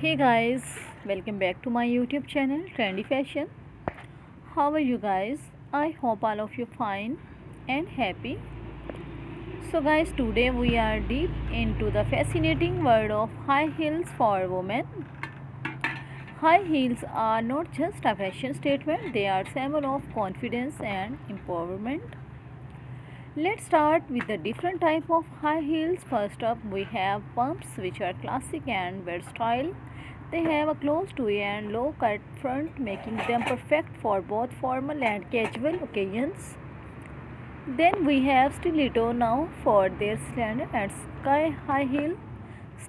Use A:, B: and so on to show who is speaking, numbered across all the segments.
A: hey guys welcome back to my youtube channel trendy fashion. How are you guys? I hope all of you fine and happy. So guys today we are deep into the fascinating world of high heels for women. High heels are not just a fashion statement they are symbol of confidence and empowerment Let's start with the different type of high heels. First up we have pumps which are classic and versatile. They have a close to and low cut front making them perfect for both formal and casual occasions. Then we have stiletto now for their slender and sky high heel.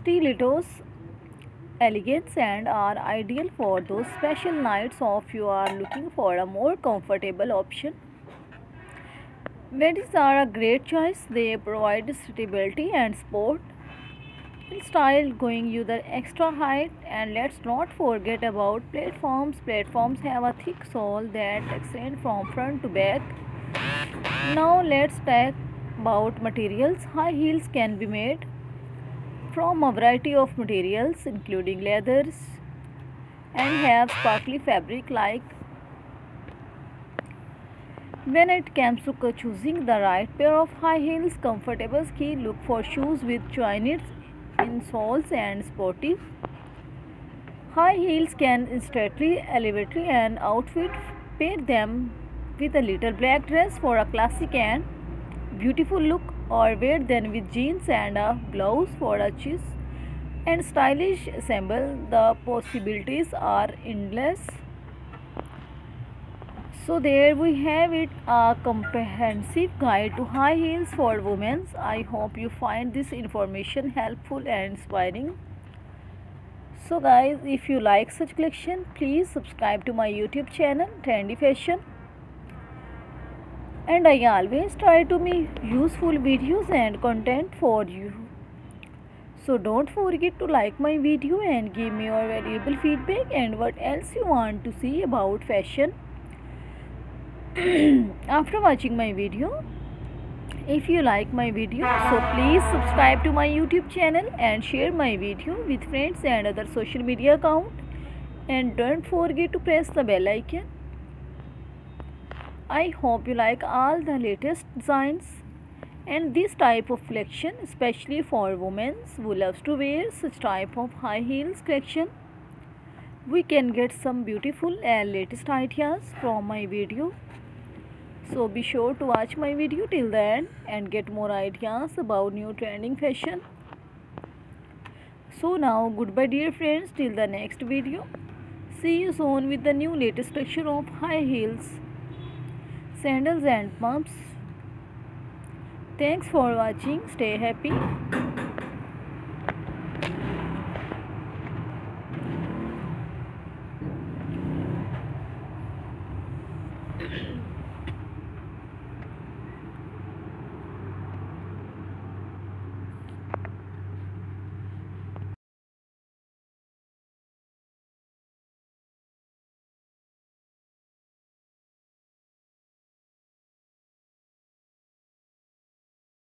A: Stilettos elegance and are ideal for those special nights of you are looking for a more comfortable option. Wedges are a great choice. They provide stability and support in style going you the extra height and let's not forget about platforms. Platforms have a thick sole that extend from front to back. Now let's talk about materials. High heels can be made from a variety of materials including leathers and have sparkly fabric like when it comes to choosing the right pair of high heels, comfortable ski, look for shoes with jointed insoles and sportive. High heels can instantly elevate an outfit. Pair them with a little black dress for a classic and beautiful look or wear them with jeans and a blouse for a chic and stylish ensemble. The possibilities are endless. So there we have it a comprehensive guide to high heels for women. I hope you find this information helpful and inspiring. So guys if you like such collection please subscribe to my YouTube channel Trendy Fashion. And I always try to make useful videos and content for you. So don't forget to like my video and give me your valuable feedback and what else you want to see about fashion. after watching my video if you like my video so please subscribe to my youtube channel and share my video with friends and other social media account. And don't forget to press the bell icon. I hope you like all the latest designs and this type of collection especially for women who loves to wear such type of high heels collection. We can get some beautiful and latest ideas from my video so be sure to watch my video till the end and get more ideas about new trending fashion. So now goodbye dear friends till the next video. See you soon with the new latest collection of high heels, sandals and pumps. Thanks for watching. Stay happy.